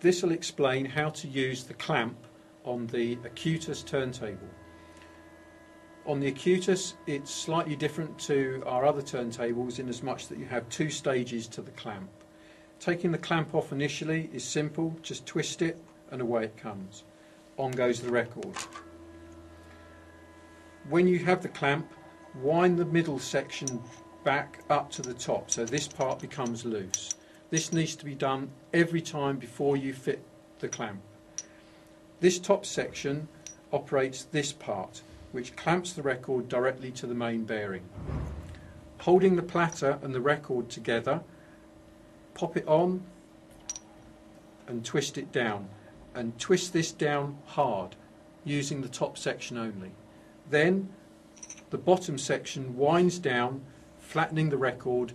This will explain how to use the clamp on the Acutus turntable. On the Acutus, it's slightly different to our other turntables in as much that you have two stages to the clamp. Taking the clamp off initially is simple, just twist it and away it comes. On goes the record. When you have the clamp, wind the middle section back up to the top so this part becomes loose. This needs to be done every time before you fit the clamp. This top section operates this part which clamps the record directly to the main bearing. Holding the platter and the record together, pop it on and twist it down and twist this down hard using the top section only. Then the bottom section winds down flattening the record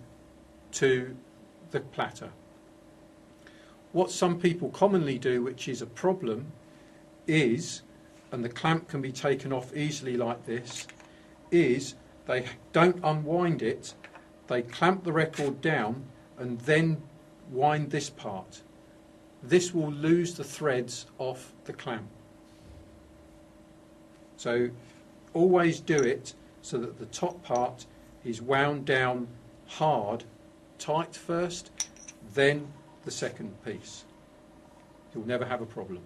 to the platter. What some people commonly do, which is a problem, is, and the clamp can be taken off easily like this, is they don't unwind it, they clamp the record down and then wind this part. This will lose the threads off the clamp. So always do it so that the top part is wound down hard, tight first, then the second piece. You'll never have a problem.